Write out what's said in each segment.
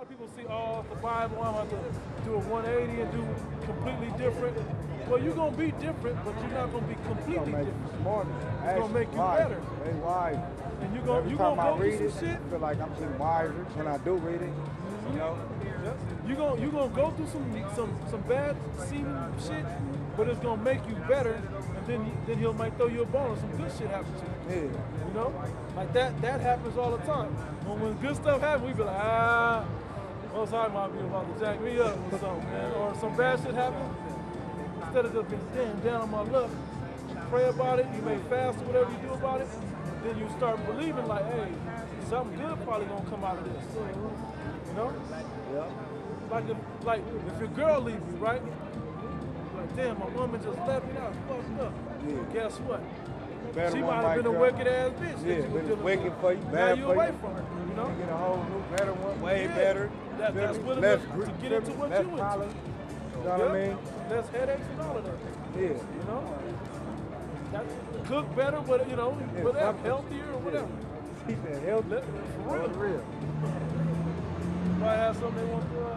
lot of people see, oh, the Bible, I'm about to do a 180 and do completely different. Well, you're gonna be different, but you're not gonna be It's completely different. smarter. It's gonna make you wiser. better. They wise. And you're gonna Every time I go read through it, some shit. I feel like I'm getting wiser when I do read it. You know? You're gonna you gonna go through some some some bad seeming shit, but it's gonna make you better, and then he- then he'll might throw you a bone and some good shit happens to you. Yeah. You know, like that that happens all the time. When, when good stuff happens, we be like, ah, most high might be about to jack me up or something, man. Or some bad shit happens. Instead of just being damn down on my luck, pray about it. You may fast or whatever you do about it. Then you start believing like, hey, something good probably gonna come out of this. You know? Yeah. Like if like if your girl leaves you, right? Like damn, my woman just left me. That was fucked up. Yeah. Guess what? Better she might have been a wicked ass bitch. Yeah, been wicked for you, bad you for away you. from her. You know? You get a whole new, better one, way Yeah. better. That- that's me? willing less to- get into what less you into. You know what I mean? Less headaches and all of that. Yeah. You know? That, cook better, but you know, Yeah, whatever, healthier or whatever. Keep it healthy. For real. For real. Might have something they want to uh,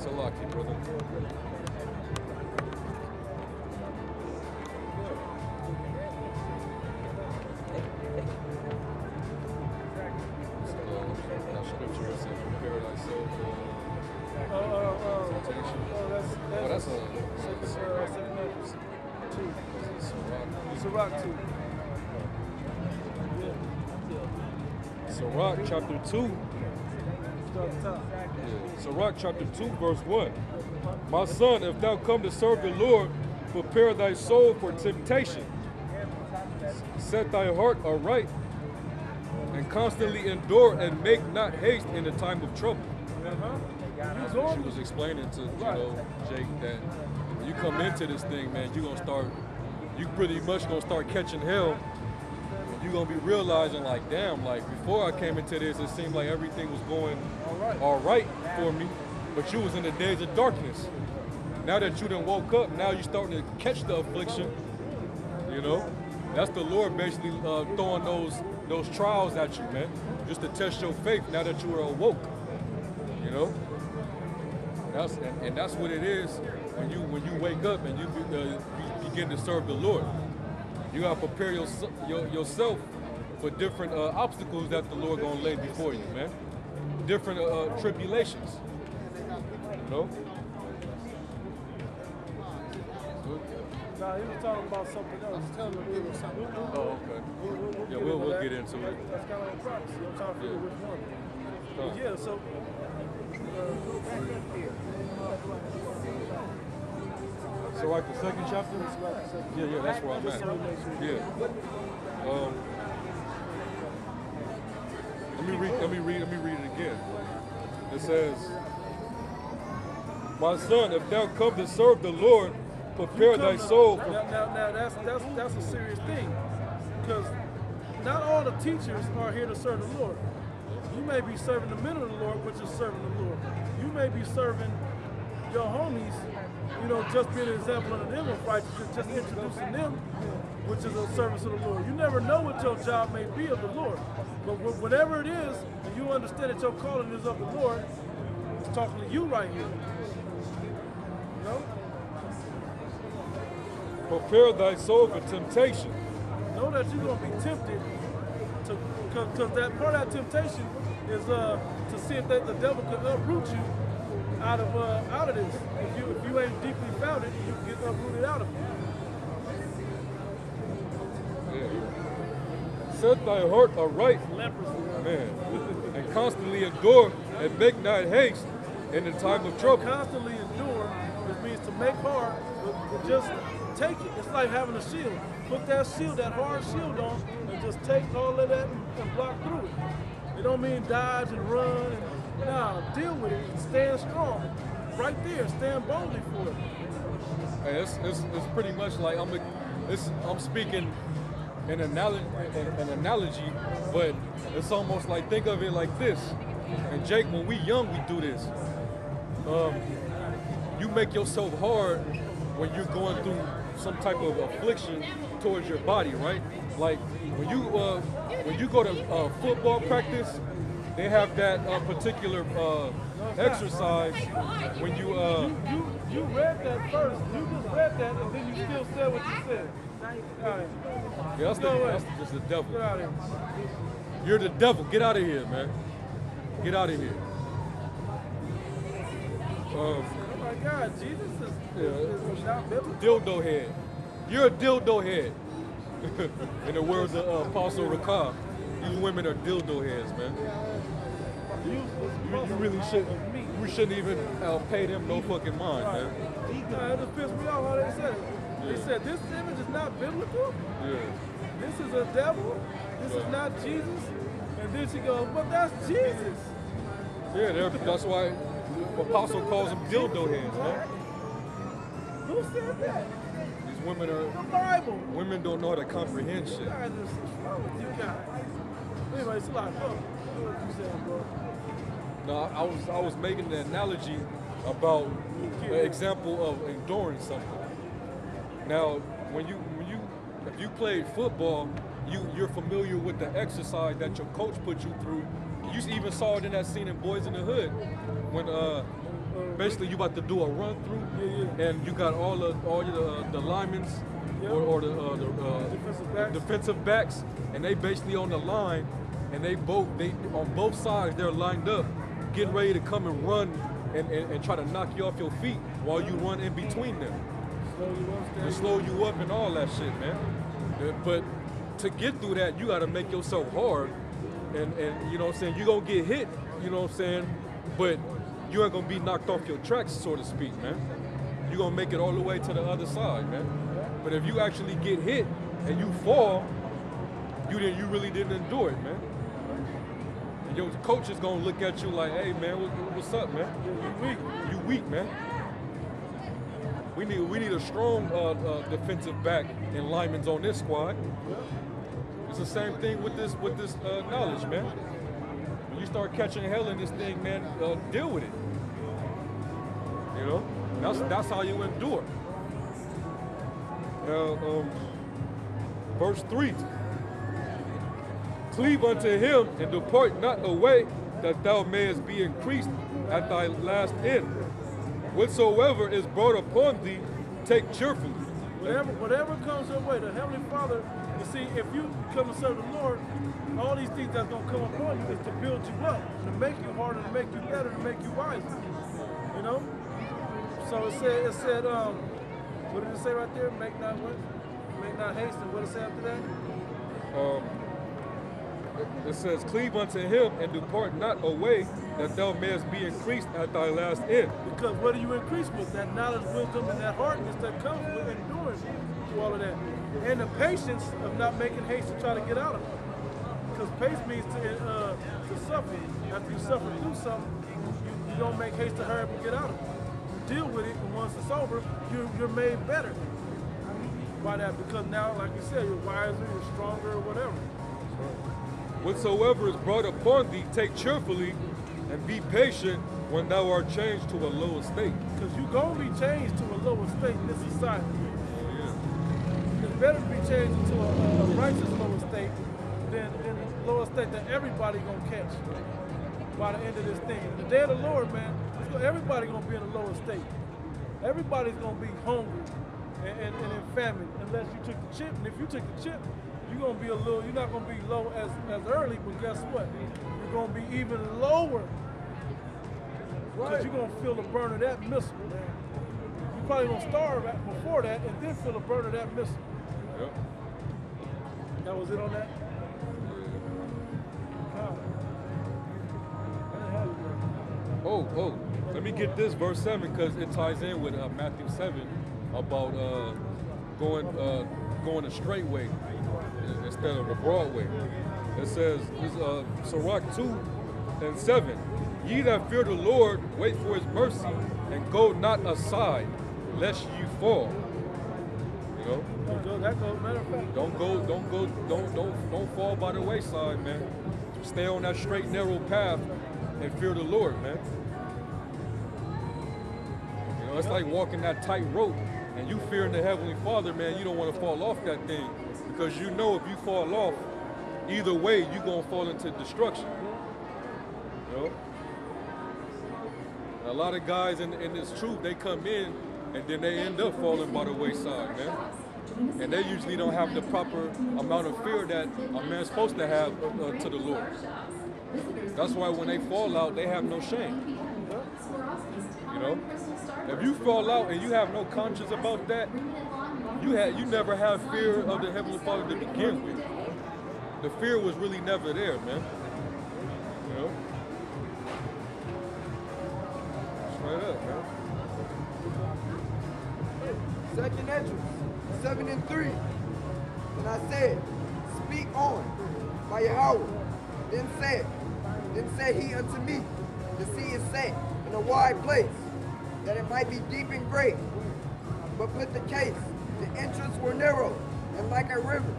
Sirach two. Sirach chapter 2. Sirach chapter 2, verse 1. My son, if thou come to serve the Lord, prepare thy soul for temptation. Set thy heart aright, and constantly endure and make not haste in the time of trouble. She was explaining to, you know, Jake, that when you come into this thing, man, you're gonna start, you pretty much gonna start catching hell. You're gonna be realizing, like, damn, like before I came into this, it seemed like everything was going All right. all right for me, but you was in the days of darkness. Now that you done woke up, now you're starting to catch the affliction. You know, that's the Lord basically uh, throwing those those trials at you, man, just to test your faith. Now that you are awoke, you know. That's and, and that's what it is when you when you wake up and you, uh, you begin to serve the Lord. You gotta prepare your, your, yourself for different uh, obstacles that the Lord gonna lay before you, man. Different uh, tribulations. You know. Nah, he was talking about something else. Tell him to him something. Oh, okay. We'll, we'll, we'll Yeah, get we'll- into we'll get into it. That's kind of like prophecy. I'm trying to figure Yeah. which one. But yeah, so. So like the second chapter? Yeah, yeah, that's where I'm Just so we make at. Yeah. Um, let me read. Let me read. Let me read it again. It says, "My son, if thou come to serve the Lord, prepare thy soul Now, now, now that's that's that's a serious thing, because not all the teachers are here to serve the Lord. You may be serving the men of the Lord, which is serving the Lord. You may be serving your homies, you know, just being an example of them of righteousness, just introducing them, which is a service of the Lord. You never know what your job may be of the Lord, but whatever it is, and you understand that your calling is of the Lord, it's talking to you right here. You know? Prepare thy soul for temptation. know that you're gonna be tempted to because that part of that temptation is uh to see if that the devil can uproot you out of uh out of this. If you if you ain't deeply found it, you can get uprooted out of it. Yeah. Set thy heart aright, Leprosy. man, and constantly endure and make not haste in the time of trouble. Constantly endure, which means to make hard, but, but just take it. It's like having a shield. Put that shield, that hard shield on, and just take all of that and, and block through it. It don't mean dodge and run. And, nah, deal with it. Stand strong. right there. Stand boldly for it. Hey, it's, it's, it's pretty much like I'm it's I'm speaking an analogy an, analogy, but it's almost like think of it like this. And Jake, when we young, we do this. Um, you make yourself hard when you're going through some type of affliction towards your body, right? Like when you uh, when you go to uh, football practice, they have that uh, particular uh, exercise when you uh, You, you you read that first. You just read that, and then you still said what you said. Right. yeah, that's, the, that's just the devil. Get out of here. You're the devil. Get out of here, man. Get out of here. Um, Oh my God, Jesus is, Yeah. is not biblical. dildo head. You're a dildo head. In the words of uh, Apostle Rakah, these women are dildo heads, man. You, you really shouldn't. We shouldn't even uh, pay them no fucking mind, man. Nah, it just pissed me off how they said it. They said this image is not biblical. Yeah. This is a devil. This is not Jesus. And then she goes, but that's Jesus. Yeah, that's why Apostle calls them dildo heads, man. Who said that? Women are The Bible. women don't know how to comprehend shit. Guys, what's wrong with you guys? Anyway, it's like, look, what you saying, bro? No, I was I was making the analogy about an example of enduring something. Now, when you when you if you played football, you you're familiar with the exercise that your coach put you through. You even saw it in that scene in Boyz n the Hood when uh basically you about to do a run through Yeah, and you got all the all the uh, the linemen Yeah. or, or the, uh, the uh, Defensive backs. defensive backs and they basically on the line and they both they on both sides they're lined up getting ready to come and run and, and, and try to knock you off your feet while you run in between them. Slow you up, to slow you up and all that shit man. Uh, but to get through that you got to make yourself hard and, and you know what I'm saying you're gonna get hit you know what I'm saying but you ain't gonna be knocked off your tracks so to speak man. You're gonna make it all the way to the other side man. But if you actually get hit and you fall you didn't you really didn't endure it man. And your coach is gonna look at you like hey man what, what's up man? You weak. you weak man. We need we need a strong uh, uh, defensive back and linemen on this squad. It's the same thing with this with this uh, knowledge man start catching hell in this thing man uh, deal with it you know that's that's how you endure now um, verse 3 Cleave unto him and depart not away, that thou mayest be increased at thy last end. Whatsoever is brought upon thee, take cheerfully. Whatever, whatever comes your way, the Heavenly Father, you see, if you come to serve the Lord, all things that's going to come upon you is to build you up, to make you harder, to make you better, to make you wiser. You know? So it said, it said, um, what did it say right there? Make not what? Make not haste, and what did it say after that? Um, it says, Cleave unto him and depart not away, that thou mayest be increased at thy last end. Because what do you increase with? That knowledge, wisdom, and that hardness that comes with enduring through all of that. And the patience of not making haste to try to get out of it. Because pace means to, uh, to suffer. After you suffer through something, you, you don't make haste to hurry up and get out of it. You deal with it, and once it's over, you, you're made better by that. Because now, like you said, you're wiser, you're stronger, or whatever. Whatsoever is brought upon thee, take cheerfully, and be patient when thou art changed to a lower state. Because you're going to be changed to a lower state in this society. Yeah. It's better to be changed into a, a righteous lower state than, than a lower state that everybody gonna catch by the end of this thing. The day of the Lord, man, gonna, everybody gonna be in a lower state. Everybody's gonna be hungry and, and, and in famine unless you took the chip. And if you took the chip, you're gonna be a little. You're not gonna be low as as early, but guess what? You're gonna be even lower because you're gonna feel the burn of that missile, man. You probably gonna starve before that and then feel the burn of that missile. Yep. That was it on that? Oh, oh, let me get this verse 7 because it ties in with uh, Matthew 7 about uh, going uh, going a straight way instead of a broad way. It says, this, uh, Sirach 2 and 7. Ye that fear the Lord, wait for his mercy, and go not aside, lest you fall. You know? That goes, that goes, matter of fact, Don't go, don't go, don't don't don't fall by the wayside, man. Stay on that straight, narrow path and fear the Lord, man. It's like walking that tight rope and you fearing the Heavenly Father, man, you don't want to fall off that thing. Because you know if you fall off, either way, you're gonna fall into destruction. You know? A lot of guys in, in this troop, they come in and then they end up falling by the wayside, man. And they usually don't have the proper amount of fear that a man's supposed to have uh, to the Lord. That's why when they fall out, they have no shame. You know, if you fall out and you have no conscience about that, you had you never have fear of the heavenly Father to begin with. The fear was really never there, man. You know, straight up, man. Second Esdras, seven and three. And I said, Speak on, by Yahweh. Then said, then said he unto me, The sea is set in a wide place, that it might be deep and great. But put the case, the entrance were narrow and like a river.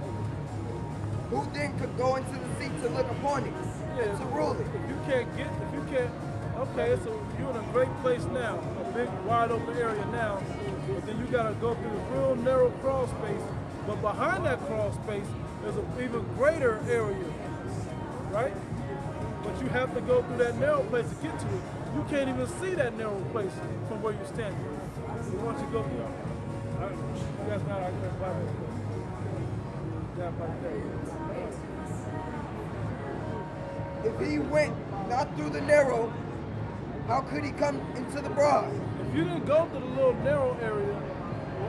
Who then could go into the sea to look upon it, to rule it? if you can't get, if you can't, okay, so you're in a great place now, a big wide open area now, but then you gotta go through this real narrow crawl space, but behind that crawl space, there's an even greater area, right? But you have to go through that narrow place to get to it. You can't even see that narrow place from where you're standing. So once you go through, I, that's not our Bible. That. If he went not through the narrow, how could he come into the broad? If you didn't go through the little narrow area,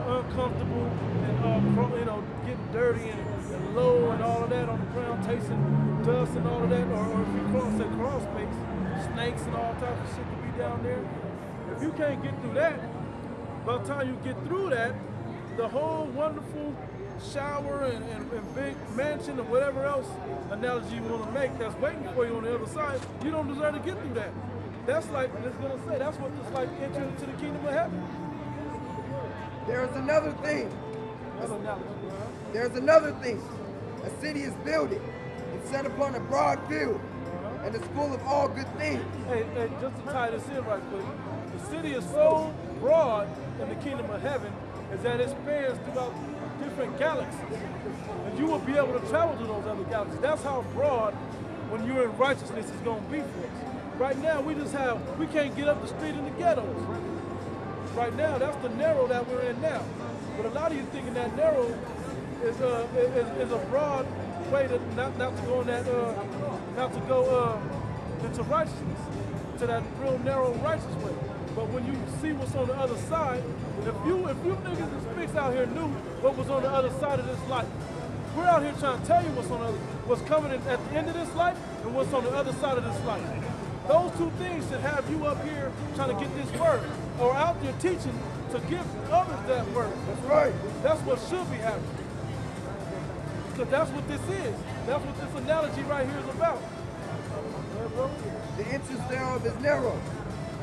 uncomfortable and uh, you know getting dirty and, and low and all of that on the ground, tasting dust and all of that, or, or if you cross that crawl space, snakes and all types of shit to be down there. If you can't get through that, by the time you get through that, the whole wonderful shower and, and, and big mansion and whatever else analogy you want to make that's waiting for you on the other side, you don't deserve to get through that. That's like it's gonna say that's what it's like entering into the kingdom of heaven. There is another thing. That's an analogy. There's another thing. A city is builded and set upon a broad field, and is full of all good things. Hey, just to tie this in right quick, the city is so broad in the kingdom of heaven is that it spans throughout different galaxies. And you will be able to travel to those other galaxies. That's how broad when you're in righteousness is gonna be for us. Right now we just have we can't get up the street in the ghettos. Right now, that's the narrow that we're in now. But a lot of you thinking that narrow is a is, is a broad way to not, not to go in that uh, not to go uh, into righteousness, to that real narrow righteous way. But when you see what's on the other side, if you if you niggas and spicks out here knew what was on the other side of this life, we're out here trying to tell you what's on the other, what's coming in, at the end of this life and what's on the other side of this life. Those two things should have you up here trying to get this word, or out there teaching to give others that word. That's right. That's what should be happening. Because that's what this is. That's what this analogy right here is about. The entrance thereof is narrow,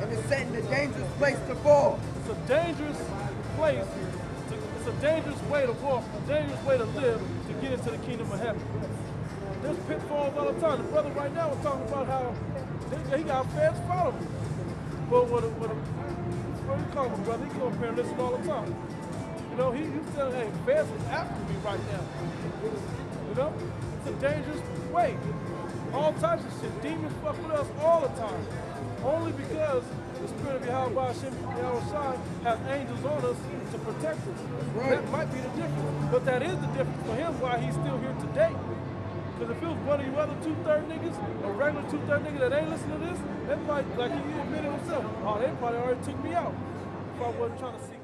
and it's set in a dangerous place to fall. It's a dangerous place. To, it's a dangerous way to walk, a dangerous way to live to get into the kingdom of heaven. There's pitfalls all the time. The brother right now was talking about how they, he got feds following with a, with a, what do you call him, brother? He go up here and listen all the time. Know, he, he's telling, hey, is after me right now. You know, it's a dangerous way. All types of shit. Demons fuck with us all the time. Only because the spirit of Yahweh Hashem Yahweh Shai has angels on us to protect us. Right. That might be the difference. But that is the difference for him why he's still here today. Because if it was one of you other two-third niggas, a regular two-third nigga that ain't listening to this, they might, like he admitted himself, oh, they probably already took me out if I wasn't trying to seek